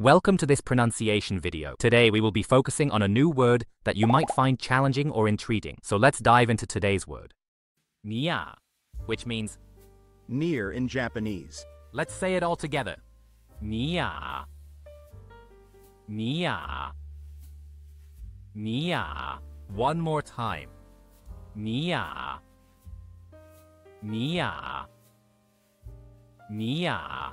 Welcome to this pronunciation video. Today we will be focusing on a new word that you might find challenging or intriguing. So let's dive into today's word. Nia, which means near in Japanese. let's say it all together. Nia. Nia. Nia. One more time. Nia. Nia. Nia.